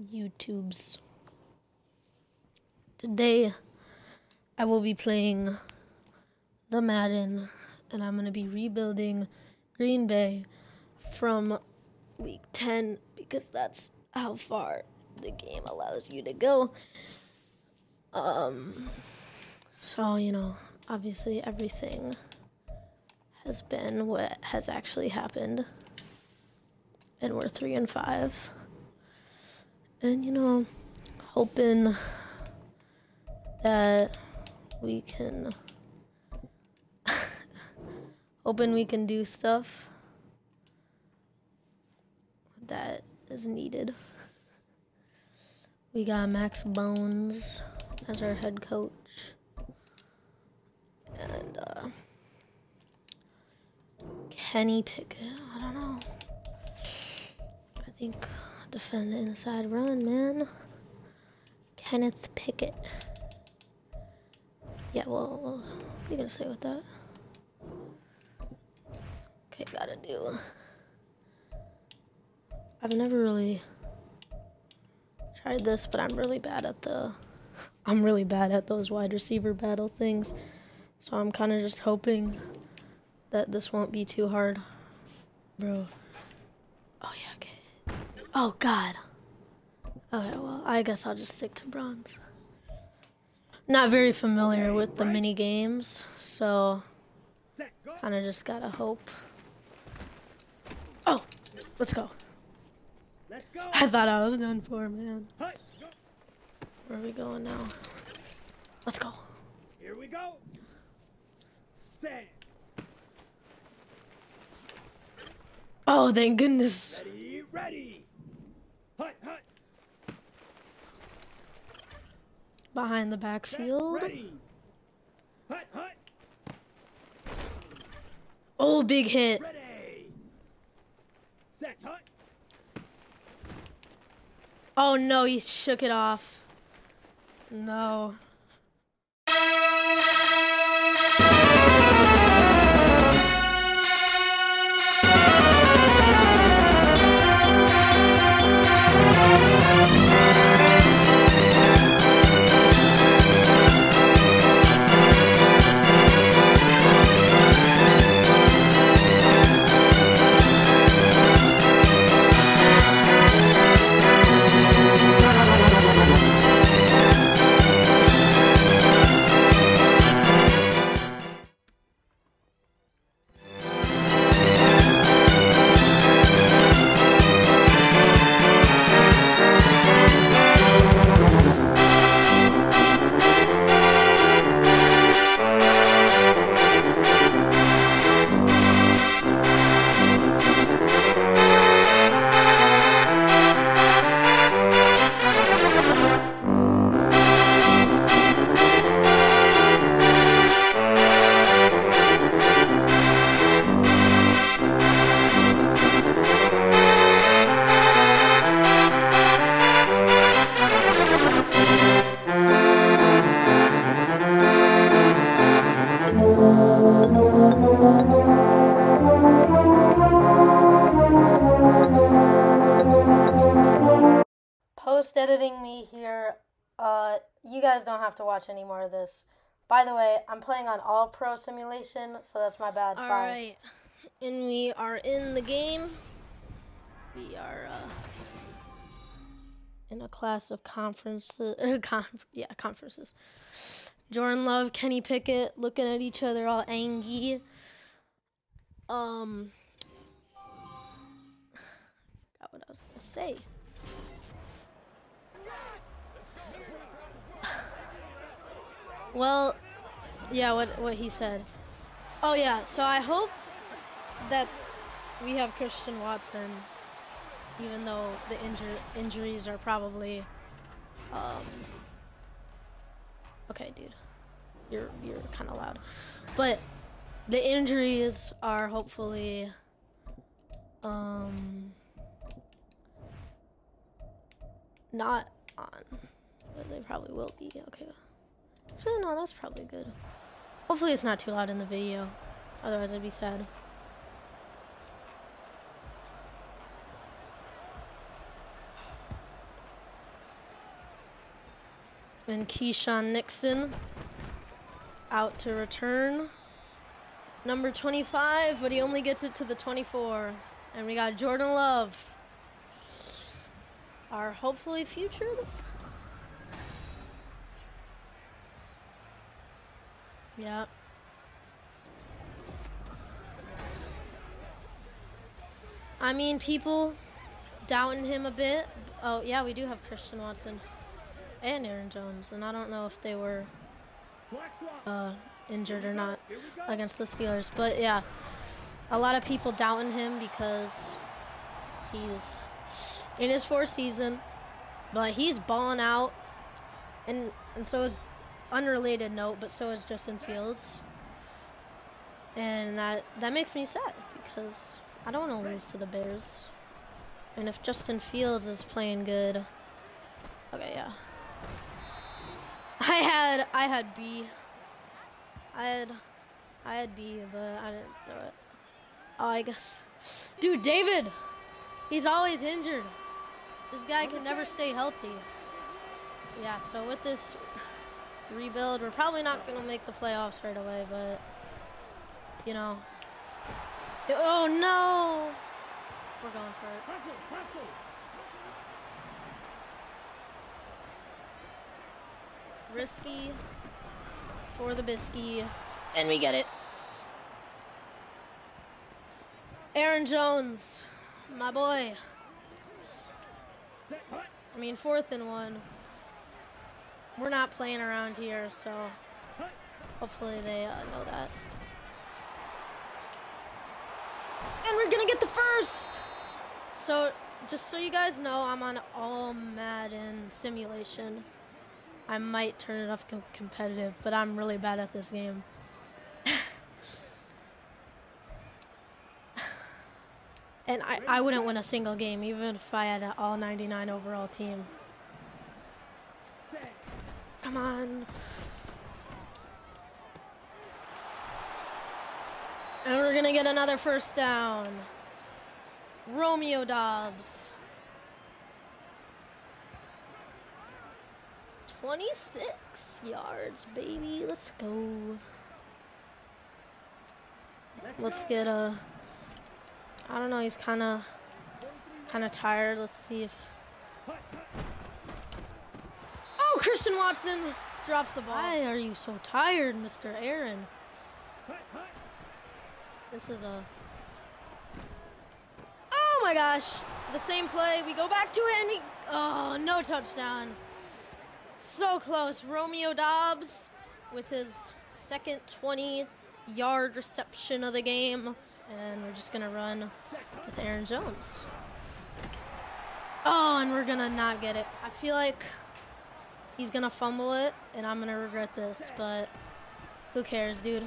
YouTubes. Today, I will be playing the Madden, and I'm going to be rebuilding Green Bay from week 10 because that's how far the game allows you to go. Um, so, you know, obviously everything has been what has actually happened. And we're three and five. And, you know, hoping that we can hoping we can do stuff that is needed. We got Max Bones as our head coach. And uh, Kenny Pickett, I don't know. I think defend the inside run, man. Kenneth Pickett. Yeah, well, you gonna say with that? Okay, gotta do. I've never really tried this, but I'm really bad at the. I'm really bad at those wide receiver battle things. So I'm kind of just hoping that this won't be too hard. Bro. Oh, yeah, okay. Oh, God. Okay, well, I guess I'll just stick to bronze. Not very familiar with the mini games, so kind of just gotta hope. Oh, let's go. I thought I was done for, man. Where are we going now? Let's go. Here we go. Set. Oh, thank goodness. Ready, ready. Behind the backfield. Oh, big hit. Oh no, he shook it off. No. Editing me here. Uh, you guys don't have to watch any more of this. By the way, I'm playing on All Pro Simulation, so that's my bad. All Bye. right, and we are in the game. We are uh, in a class of conferences. Er, conf- yeah, conferences. Jordan Love, Kenny Pickett, looking at each other all angry. Um, forgot what I was gonna say. Well, yeah, what what he said. Oh yeah, so I hope that we have Christian Watson, even though the injur- injuries are probably. Um, okay, dude, you're you're kind of loud, but the injuries are hopefully. Um, not on, but they probably will be. Okay. Actually, no, that's probably good. Hopefully, it's not too loud in the video. Otherwise, I'd be sad. And Keisean Nixon out to return. Number 25, but he only gets it to the 24. And we got Jordan Love. Our hopefully future. Yeah. I mean, people doubting him a bit. Oh, yeah, we do have Christian Watson and Aaron Jones, and I don't know if they were uh, injured or not against the Steelers. But yeah, a lot of people doubting him because he's in his fourth season, but he's balling out, and and so is unrelated note, but so is Justin Fields, and that that makes me sad because I don't want to lose to the Bears, and if Justin Fields is playing good, okay, yeah. I had I had B. I had I had B, but I didn't throw it. Oh, I guess. Dude, David, he's always injured. This guy can never stay healthy. Yeah, so with this rebuild, we're probably not going to make the playoffs right away, but, you know. Oh, no! We're going for it. Risky for the bisky, and we get it. Aaron Jones, my boy. I mean, fourth and one. We're not playing around here, so hopefully they uh, know that. And we're gonna get the first! So, just so you guys know, I'm on all Madden simulation. I might turn it up com competitive, but I'm really bad at this game. and I, I wouldn't win a single game, even if I had an all 99 overall team. Come on. And we're going to get another first down. Romeo Doubs. 26 yards, baby. Let's go. Let's get a. I don't know. He's kind of, kind of tired. Let's see if. Christian Watson drops the ball. Why are you so tired, Mr. Aaron? This is a. Oh my gosh! The same play. We go back to it, and he. Oh, no touchdown. So close. Romeo Doubs with his second 20 yard reception of the game. And we're just going to run with Aaron Jones. Oh, and we're going to not get it. I feel like he's going to fumble it, and I'm going to regret this, but who cares, dude?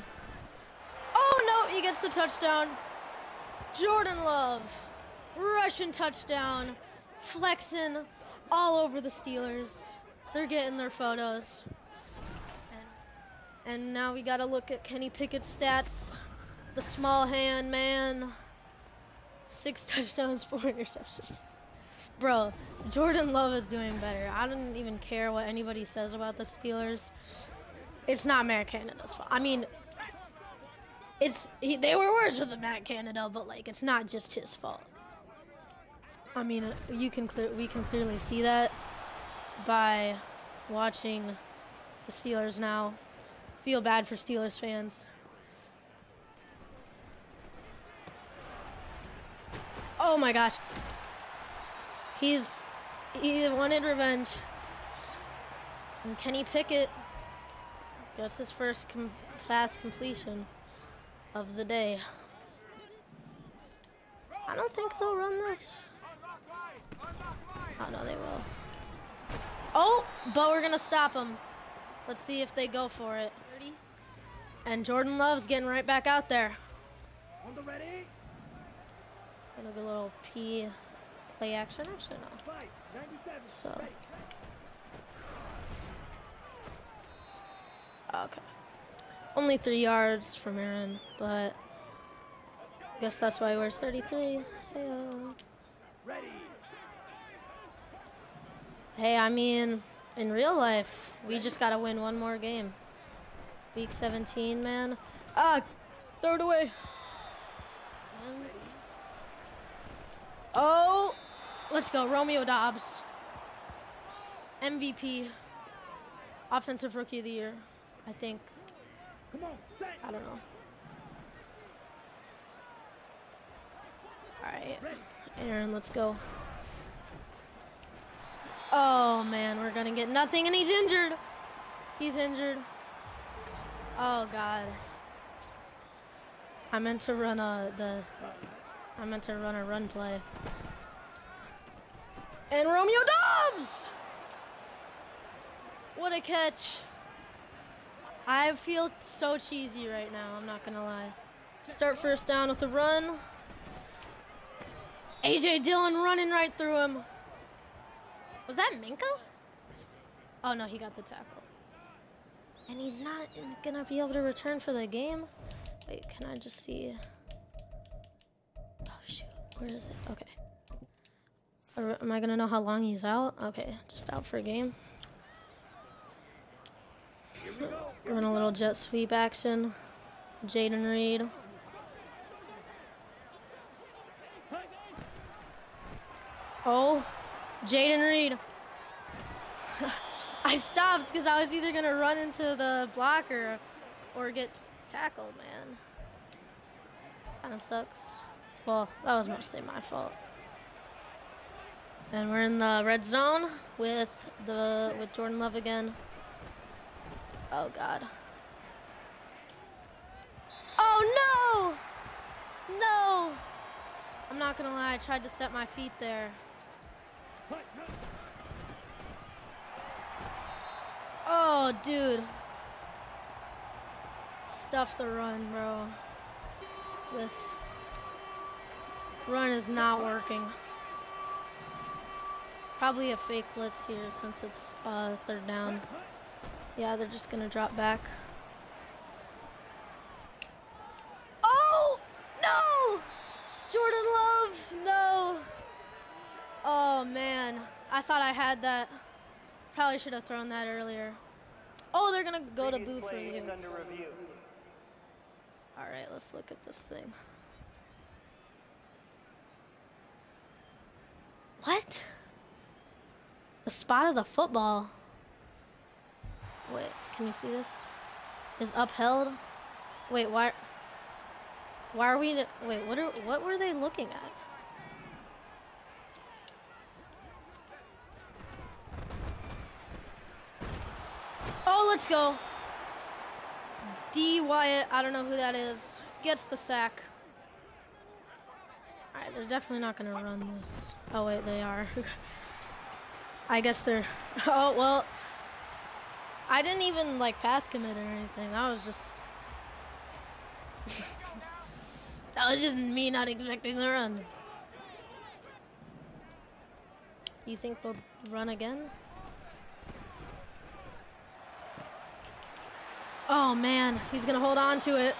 Oh, no, he gets the touchdown. Jordan Love, Russian touchdown, flexing all over the Steelers. They're getting their photos. And, now we got to look at Kenny Pickett's stats. The small hand man. Six touchdowns, four interceptions. Bro, Jordan Love is doing better. I don't even care what anybody says about the Steelers. It's not Matt Canada's fault. I mean, it's he, they were worse with Matt Canada, but like it's not just his fault. I mean, you can clear we can clearly see that by watching the Steelers now. Feel bad for Steelers fans. Oh my gosh. He's he wanted revenge. And Kenny Pickett gets his first com pass completion of the day. I don't think they'll run this. Oh no, they will. Oh, but we're going to stop them. Let's see if they go for it. And Jordan Love's getting right back out there. On the ready. Gonna go a little P play action. Actually, no. So. Okay. Only three yards from Aaron, but I guess that's why he wears 33. Hey. Hey, I mean, in real life, we just gotta win one more game. Week 17, man. Ah, throw it away. Oh, let's go, Romeo Doubs. MVP, Offensive Rookie of the Year, I think. Come on. I don't know. All right, Aaron, let's go. Oh man, we're gonna get nothing, and he's injured. He's injured. Oh god. I meant to run a the. I meant to run a run play. And Romeo Doubs! What a catch. I feel so cheesy right now, I'm not gonna lie. Start first down with the run. AJ Dillon running right through him. Was that Minkah? Oh no, he got the tackle. And he's not gonna be able to return for the game? Wait, can I just see? Oh shoot, where is it? Okay. Am I gonna know how long he's out? Okay, just out for a game. Run a little jet sweep action. Jayden Reed. Oh, Jayden Reed. I stopped because I was either gonna run into the blocker or get tackled, man. Kind of sucks. Well, that was mostly my fault. And we're in the red zone with the with Jordan Love again. Oh God. Oh no! No! I'm not gonna lie, I tried to set my feet there. Oh, dude. Stuff the run, bro. This run is not working. Probably a fake blitz here since it's uh, third down. Yeah, they're just gonna drop back. Oh, no! Jordan Love, no! Oh, man. I thought I had that. Probably should have thrown that earlier. Oh, they're gonna go to boo for you. is under review. All right, let's look at this thing. What? The spot of the football. Wait, can you see this? Is upheld. Wait, why? Why are we? Wait, what are? What were they looking at? Oh, let's go. D. Wyatt, I don't know who that is, gets the sack. Alright, they're definitely not going to run this. Oh, wait, they are. I guess they're. Oh, well. I didn't even, like, pass commit or anything. I was just. that was just me not expecting the run. You think they'll run again? Oh man, he's gonna hold on to it.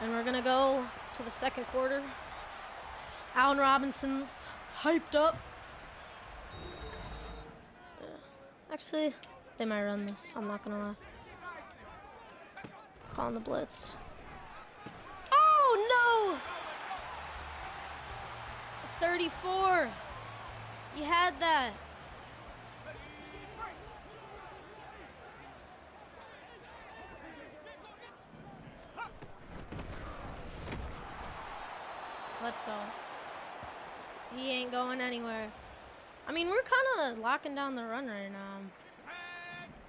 And we're gonna go to the second quarter. Allen Robinson's hyped up. Actually, they might run this. I'm not gonna lie. Calling the blitz. Oh no! 34. You had that. Let's go. He ain't going anywhere. I mean, we're kind of locking down the run right now.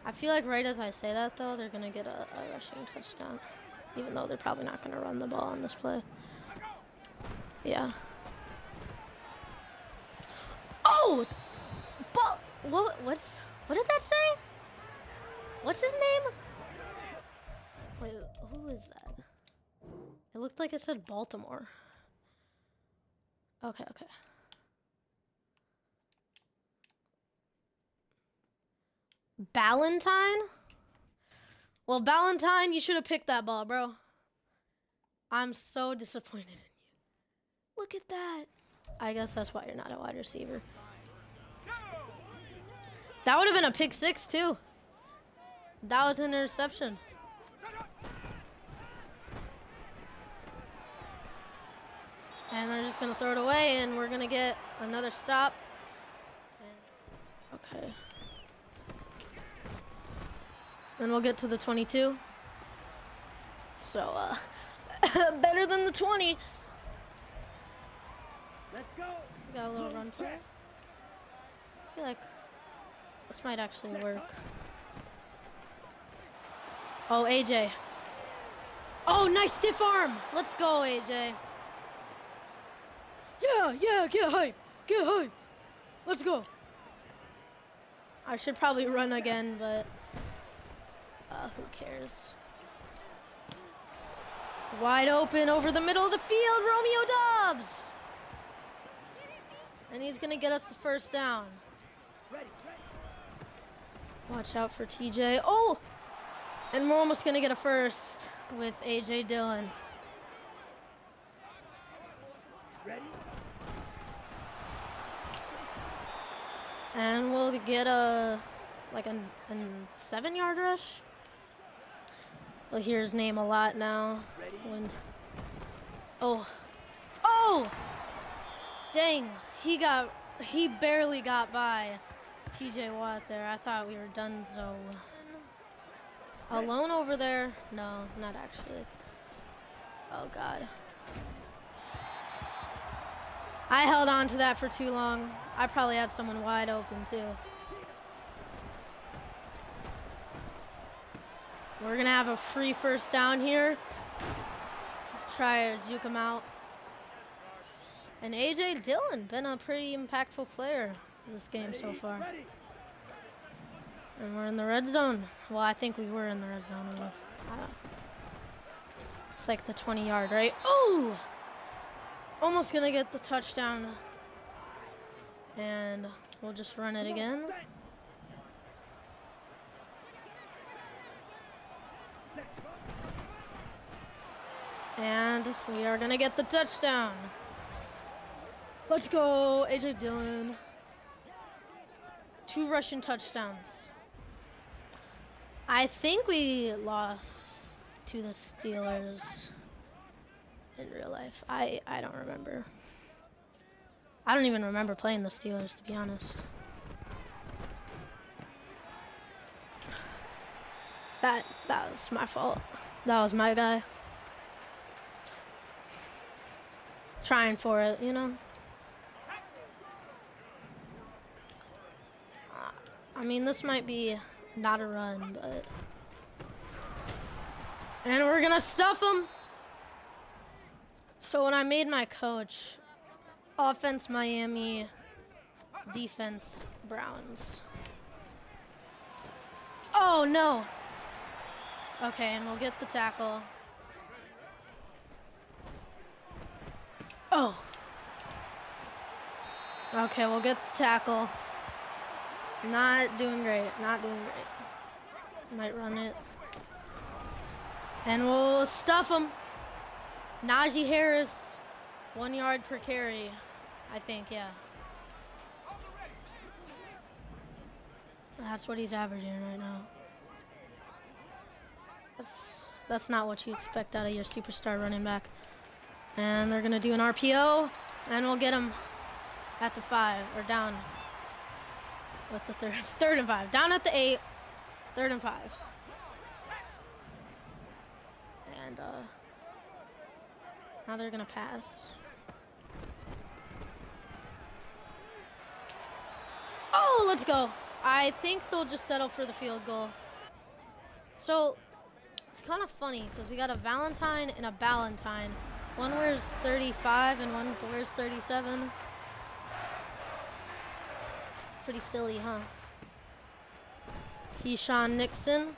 I feel like right as I say that, though, they're going to get a, a rushing touchdown. Even though they're probably not going to run the ball on this play. Yeah. Oh! But what? What's what did that say? What's his name? Wait, who is that? It looked like it said Baltimore. Okay, okay. Ballentine? Well, Ballentine, you should have picked that ball, bro. I'm so disappointed in you. Look at that. I guess that's why you're not a wide receiver. That would have been a pick six too. That was an interception. And they're just gonna throw it away and we're gonna get another stop. Okay. Then we'll get to the 22. So, uh, better than the 20. Let's go. We got a little run play. I feel like this might actually work. Oh, AJ. Oh, nice stiff arm. Let's go, AJ. Yeah, yeah, get hype. Get hype. Let's go. I should probably run again, but uh, who cares? Wide open over the middle of the field, Romeo Doubs. And he's to get us the first down. Watch out for TJ. Oh! And we're almost to get a first with AJ Dillon. Ready. And we'll get a, like a, a seven yard rush. We'll hear his name a lot now. When, oh, oh! Dang, he got, he barely got by TJ Watt there. I thought we were done so. Alone over there? No, not actually. Oh God. I held on to that for too long. I probably had someone wide open too. We're gonna have a free first down here. Try to juke him out. And AJ Dillon, been a pretty impactful player in this game so far. And we're in the red zone. Well, I think we were in the red zone. It's like the 20 yard, right? Oh! Almost gonna get the touchdown. And we'll just run it again. And we are gonna get the touchdown. Let's go, AJ Dillon. Two Russian touchdowns. I think we lost to the Steelers in real life. I, I don't remember. I don't even remember playing the Steelers, to be honest. That that was my fault. That was my guy. Trying for it, you know. Uh, I mean, this might be not a run, but. And we're gonna stuff him. So when I made my coach, offense Miami, defense Browns. Oh no. Okay, and we'll get the tackle. Oh. Okay, we'll get the tackle. Not doing great. Not doing great. Might run it. And we'll stuff him. Najee Harris, one yard per carry. I think, yeah. That's what he's averaging right now. That's, that's not what you expect out of your superstar running back. And they're going to do an RPO, and we'll get him at the five, or down with the third, third and five. Down at the eight, third and five. And uh, now they're going to pass. Oh, let's go. I think they'll just settle for the field goal. So it's kind of funny because we got a Valentine and a Ballentine. One wears 35 and one wears 37. Pretty silly, huh? Keisean Nixon.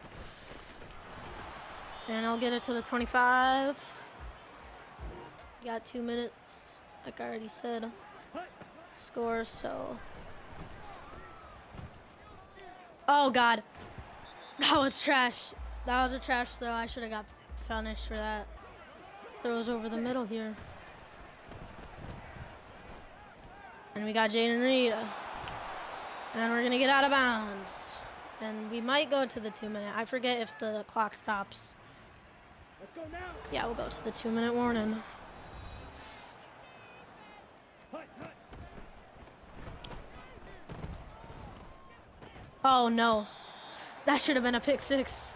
And I'll get it to the 25. Got two minutes, like I already said. Score, so. Oh, God. That was trash. That was a trash throw. I should have got punished for that. Throws over the middle here. And we got Jayden Reed. And we're gonna get out of bounds. And we might go to the two minute. I forget if the clock stops. Yeah, we'll go to the two minute warning. Oh no. That should have been a pick six.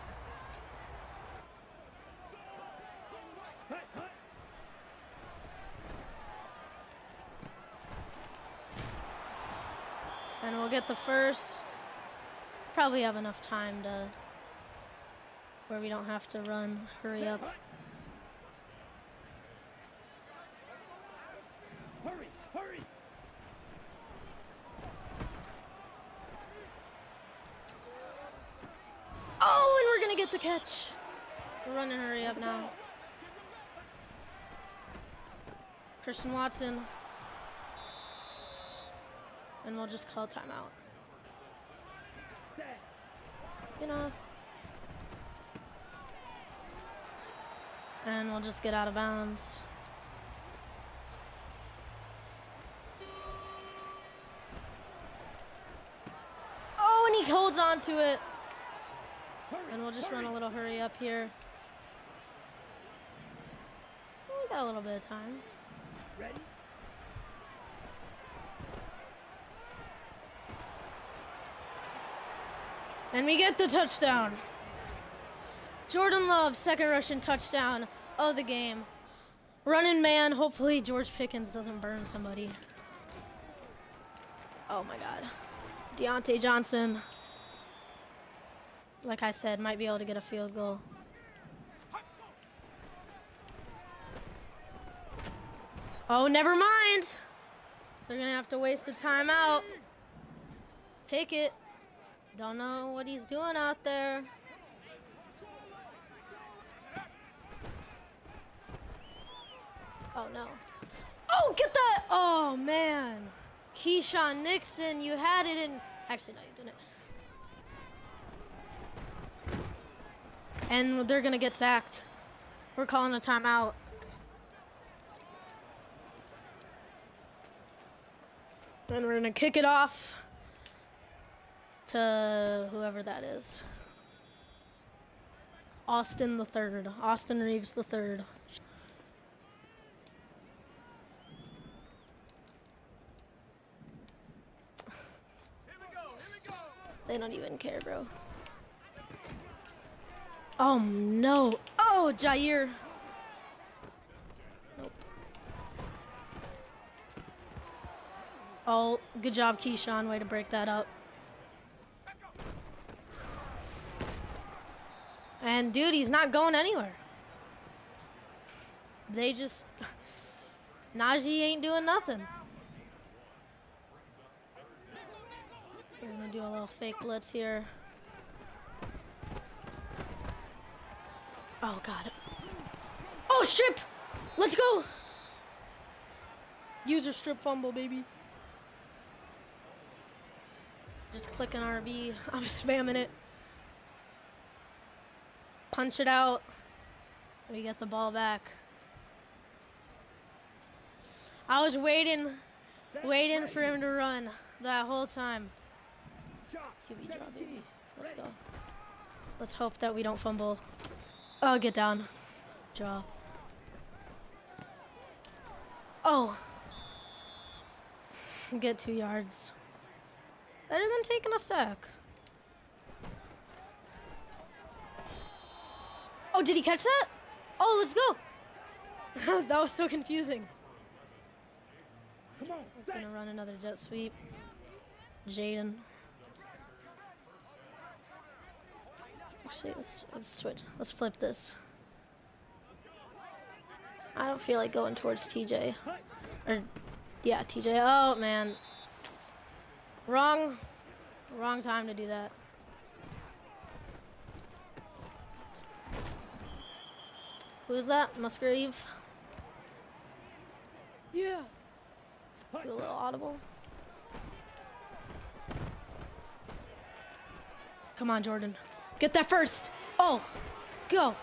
Hut, hut. And we'll get the first. Probably have enough time to where we don't have to run. Hurry up. Hurry, hurry. Oh, and we're gonna get the catch. We're running hurry up now. Christian Watson. And we'll just call timeout. Set. You know. And we'll just get out of bounds. Oh, and he holds on to it. And we'll just run a little hurry up here. Oh, we got a little bit of time. Ready? And we get the touchdown. Jordan Love, second rushing touchdown of the game. Running man. Hopefully George Pickens doesn't burn somebody. Oh my God. Diontae Johnson. Like I said, might be able to get a field goal. Oh, never mind. They're gonna have to waste the timeout. Pickett. Don't know what he's doing out there. Oh no. Oh, get that! Oh man. Keisean Nixon, you had it in. Actually, no, you didn't. And they're gonna get sacked. We're calling a timeout. And we're gonna kick it off to whoever that is. Austin the third. Austin Reeves the third. They don't even care, bro. Oh no. Oh, Jaire. Nope. Oh, good job, Keisean. Way to break that up. And dude, he's not going anywhere. They just Najee ain't doing nothing. We're gonna do a little fake blitz here. Oh god. Oh strip! Let's go! User strip fumble, baby. Just click an RB. I'm spamming it. Punch it out. We get the ball back. I was waiting, waiting for him to run that whole time. QB draw, baby. Let's go. Let's hope that we don't fumble. Oh, get down. Draw. Oh. Get two yards. Better than taking a sack. Oh, did he catch that? Oh, let's go. that was so confusing. Come on. Set. Gonna run another jet sweep. Jayden. Actually, let's, let's switch. Let's flip this. I don't feel like going towards TJ. Or, yeah, TJ. Oh, man. Wrong, wrong time to do that. Who's that? Musgrave? Yeah. Hut. Do a little audible. Come on, Jordan. Get that first. Oh, go,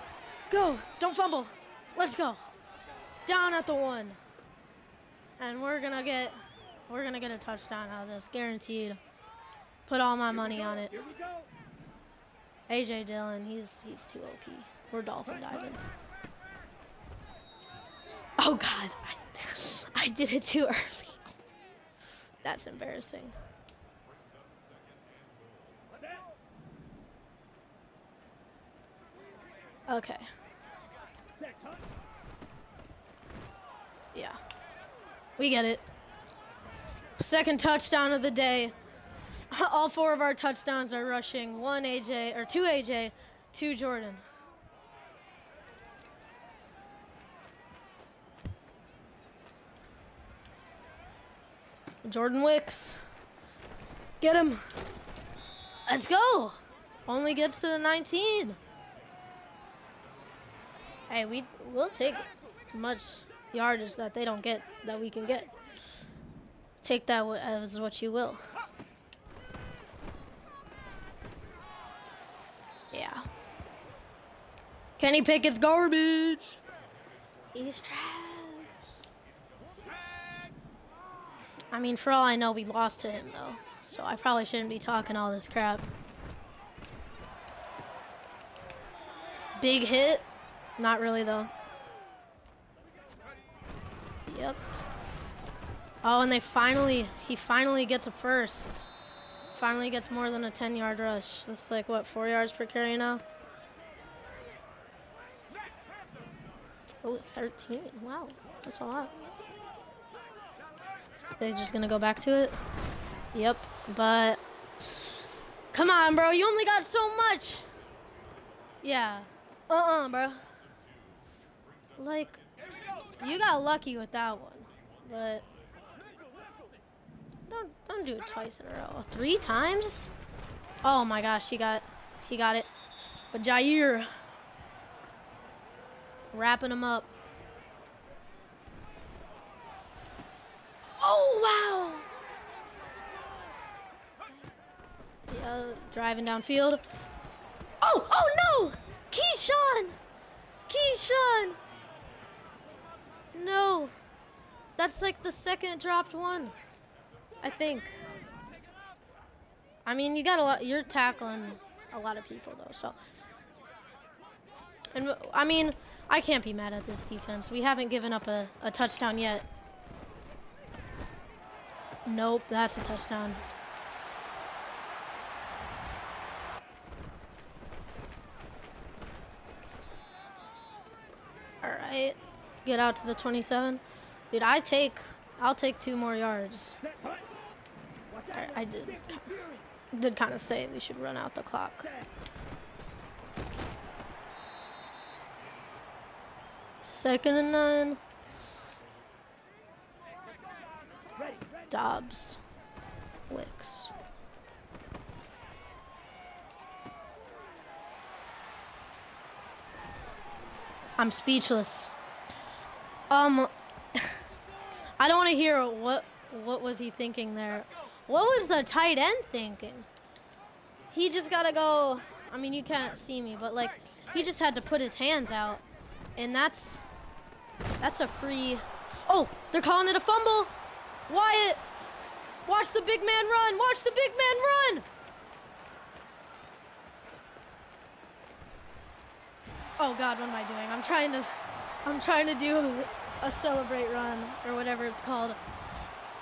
go. Don't fumble. Let's go. Down at the one. And we're gonna get, we're gonna get a touchdown out of this, guaranteed. Put all my money on it. Here we go. AJ Dillon, he's he's too OP. We're dolphin diving. Oh God, I, I did it too early. That's embarrassing. Okay, yeah, we get it. Second touchdown of the day. All four of our touchdowns are rushing. One AJ or two AJ, two Jordan. Jordan Wicks. Get him. Let's go. Only gets to the 19. Hey, we we'll take as much yardage that they don't get that we can get. Take that as what you will. Yeah. Kenny Pickett's garbage. He's trash. I mean, for all I know, we lost to him, though. So I probably shouldn't be talking all this crap. Big hit. Not really, though. Yep. Oh, and they finally, he finally gets a first. Finally gets more than a 10 yard rush. That's like, what, four yards per carry now? Oh, 13. Wow, that's a lot. They just gonna go back to it? Yep, but come on, bro. You only got so much. Yeah. Uh-uh, bro. Like, you got lucky with that one, but don't don't do it twice in a row. Three times? Oh my gosh, he got he got it. But Jaire wrapping him up. Oh wow! Yeah, driving downfield. Oh, oh no! Keisean! Keisean! No. That's like the second dropped one. I think. I mean, you got a lot. You're tackling a lot of people though, so. And I mean, I can't be mad at this defense. We haven't given up a, a touchdown yet. Nope, that's a touchdown. All right, get out to the 27. Dude, I take, I'll take two more yards. I. I did, did kind of say we should run out the clock. Second and nine. Ready, ready. Doubs. Wicks. I'm speechless. Um, I don't want to hear what what was he thinking there. What was the tight end thinking? He just gotta go. I mean, you can't see me, but like he just had to put his hands out, and that's that's a free. Oh, they're calling it a fumble. Wyatt, watch the big man run. Watch the big man run. Oh God, what am I doing? I'm trying to, I'm trying to do a celebrate run or whatever it's called.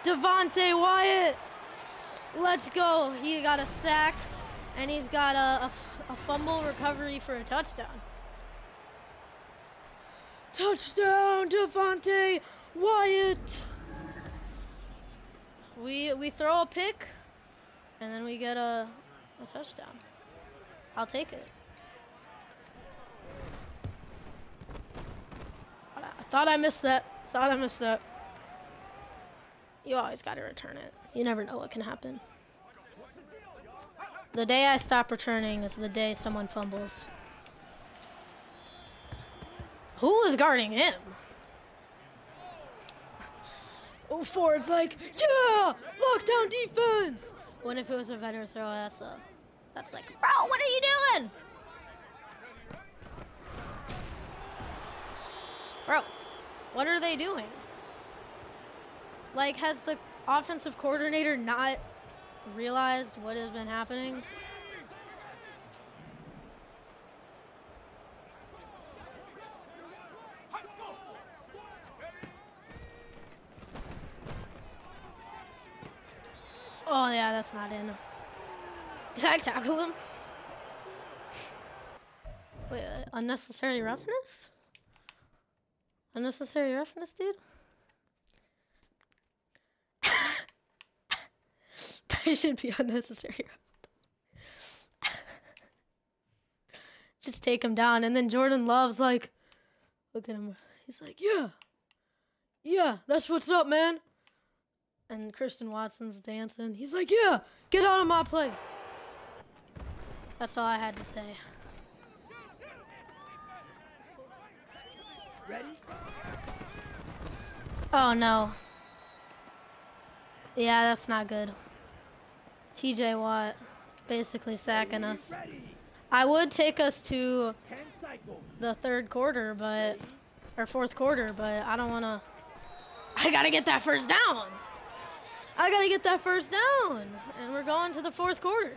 Devonte Wyatt, let's go. He got a sack, and he's got a, a, a fumble recovery for a touchdown. Touchdown, Devonte Wyatt. We we throw a pick, and then we get a, a touchdown. I'll take it. I thought I missed that. Thought I missed that. You always got to return it. You never know what can happen. The day I stop returning is the day someone fumbles. Who is guarding him? Oh, Ford's like, yeah, lockdown defense. When if it was a better throw, that's a, that's like, bro, what are you doing? Bro, what are they doing? Like, has the offensive coordinator not realized what has been happening. Oh yeah, that's not in. Did I tackle him? Wait, uh, unnecessary roughness? Unnecessary roughness, dude? that should be unnecessary. Just take him down. And then Jordan Love's like, look at him. He's like, yeah. Yeah, that's what's up, man. And Christian Watson's dancing. He's like, yeah, get out of my place. That's all I had to say. Ready? Oh no. Yeah, that's not good. TJ Watt basically sacking us. I would take us to the third quarter, but or fourth quarter, but I don't want to. I gotta get that first down. I gotta get that first down, and we're going to the fourth quarter.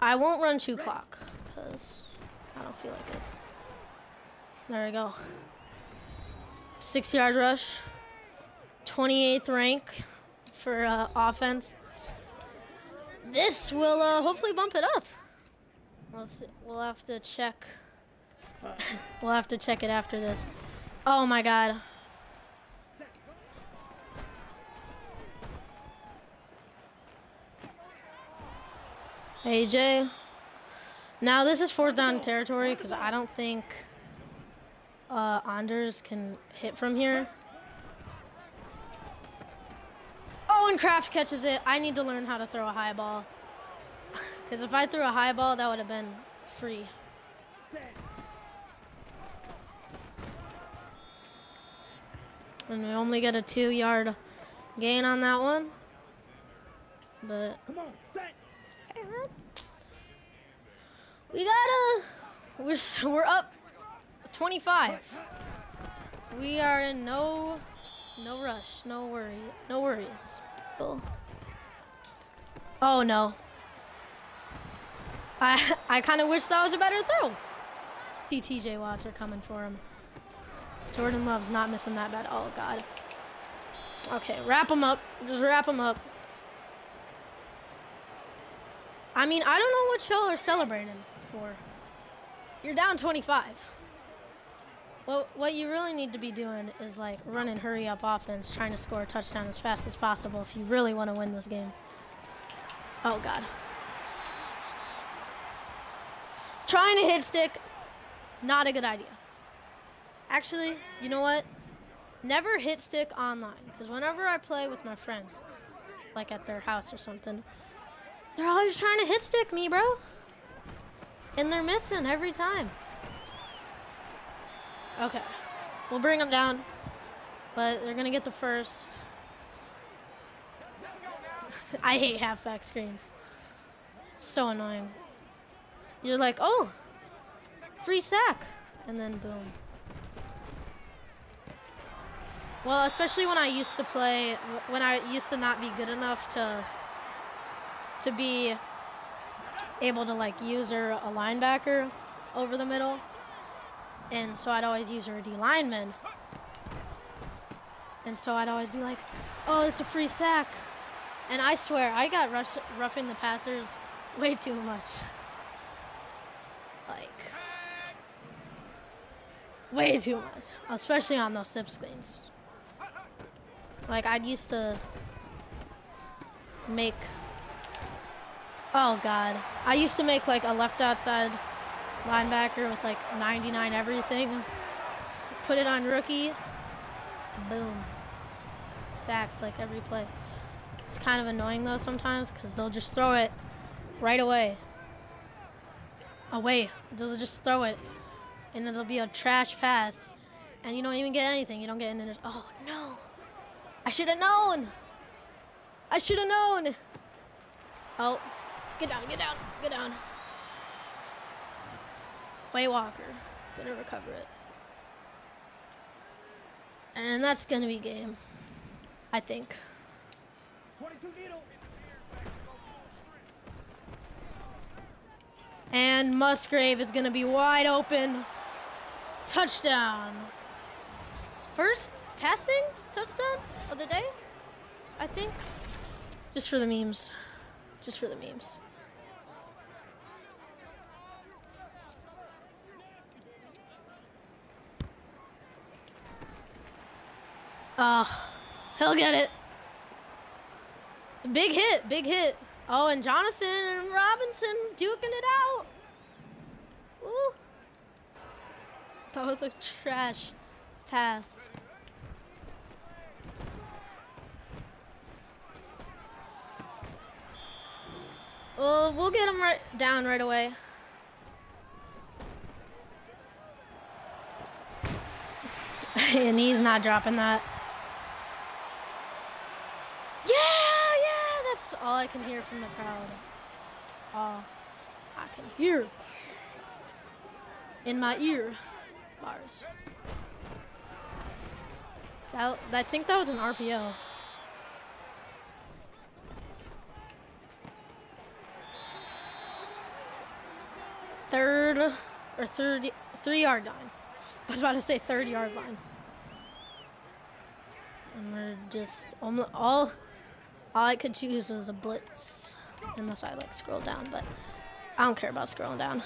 I won't run two clock because I don't feel like it. There we go. Six yard rush. 28th rank for uh, offense. This will uh, hopefully bump it up. We'll, see. we'll have to check. We'll have to check it after this. Oh my god. AJ. Now this is fourth down territory because I don't think uh, Anders can hit from here. Oh, and Kraft catches it. I need to learn how to throw a high ball. Because if I threw a high ball, that would have been free. And we only get a two yard gain on that one. But Come on. We gotta. We're, we're up 25. We are in no no rush, no worry, no worries. Oh, oh no. I I kind of wish that was a better throw. DTJ Watts are coming for him. Jordan Love's not missing that bad. Oh God. Okay, wrap him up. Just wrap him up. I mean, I don't know what y'all are celebrating for. You're down 25. Well, what you really need to be doing is like running hurry up offense, trying to score a touchdown as fast as possible if you really want to win this game. Oh God. Trying to hit stick, not a good idea. Actually, you know what? Never hit stick online because whenever I play with my friends, like at their house or something, they're always trying to hit stick me, bro. And they're missing every time. Okay. We'll bring them down. But they're going to get the first. I hate halfback screens. So annoying. You're like, oh, free sack. And then boom. Well, especially when I used to play, when I used to not be good enough to to be able to like use her a linebacker over the middle. And so I'd always use her a D lineman. And so I'd always be like, oh, it's a free sack. And I swear, I got rush, roughing the passers way too much. Like, way too much. Especially on those sip screens. Like, I'd used to make Oh God, I used to make like a left outside linebacker with like 99 everything. Put it on rookie. Boom. Sacks like every play. It's kind of annoying though sometimes because they'll just throw it right away. Away. They'll just throw it, and it'll be a trash pass, and you don't even get anything. You don't get an Oh no! I should have known. I should have known. Oh. Get down, get down, get down. Quay Walker. Gonna recover it. And that's gonna be game. I think. And Musgrave is to be wide open. Touchdown. First passing touchdown of the day, I think. Just for the memes. Just for the memes. Ah, he'll get it. Big hit, big hit. Oh, and Jonathan and Robinson duking it out. Ooh. That was a trash pass. Well, we'll get him right down right away. and he's not dropping that. Yeah, yeah, that's all I can hear from the crowd. All I can hear in my ear bars. That, I think that was an RPO. Third or third, three yard line. I was about to say third yard line. And we're just all, all I could choose was a blitz unless I like scroll down, but I don't care about scrolling down.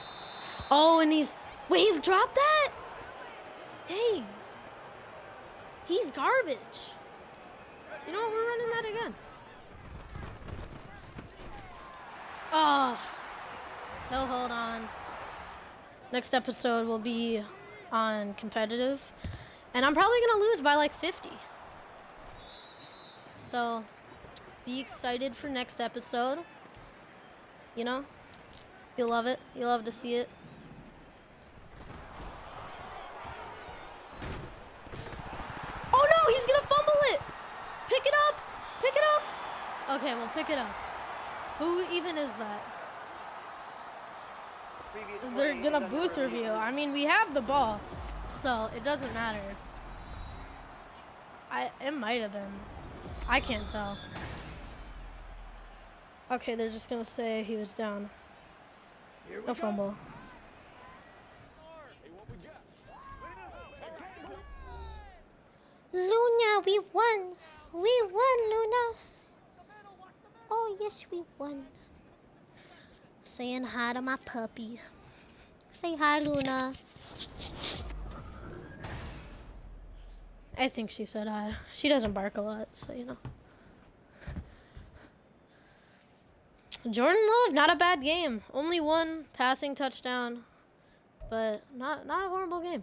Oh, and he's wait, he's dropped that? Dang. He's garbage. You know what, we're running that again. Ah. Oh. He'll hold on. Next episode will be on competitive. And I'm probably gonna lose by like 50. So be excited for next episode. You know? You'll love it. You'll love to see it. Oh no, he's gonna fumble it! Pick it up! Pick it up! Okay, well pick it up. Who even is that? They're gonna booth review. I mean, we have the ball, so it doesn't matter. I it might have been. I can't tell. Okay, they're just gonna say he was down. Here we No go. fumble. Hey, what we got? Luna, we won. We won, Luna. Oh, yes, we won. Saying hi to my puppy. Say hi, Luna. I think she said hi. She doesn't bark a lot, so you know. Jordan Love, not a bad game. Only one passing touchdown, but not not a horrible game.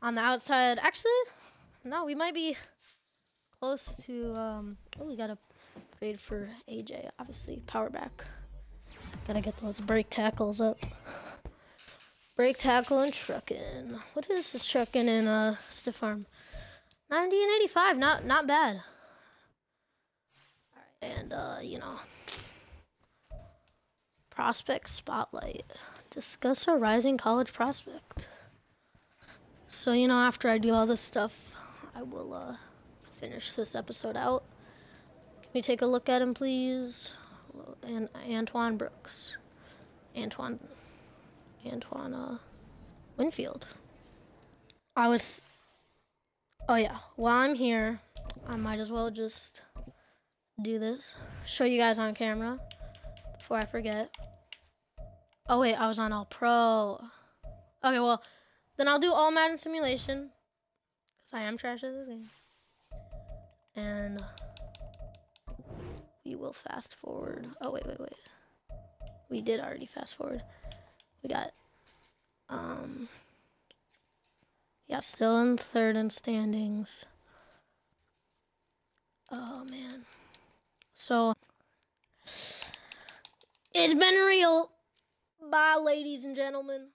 On the outside, actually, no, we might be close to. Um, oh, we got a grade for AJ. Obviously, power back. Gotta get those break tackles up. Break tackle and trucking. What is this trucking in uh stiff arm? 90 and 85, not not bad. And uh, you know. Prospect spotlight. Discuss a rising college prospect. So, you know, after I do all this stuff, I will uh finish this episode out. Can we take a look at him, please? And Antoine Brooks. Antoine Antoine uh, Winfield. I was. Oh, yeah. While I'm here, I might as well just do this. Show you guys on camera before I forget. Oh, wait. I was on All Pro. Okay, well, then I'll do All Madden Simulation. Because I am trash at this game. And we will fast forward. Oh, wait, wait, wait. We did already fast forward. We got, um, yeah, still in third in standings. Oh man. So, it's been real. Bye, ladies and gentlemen.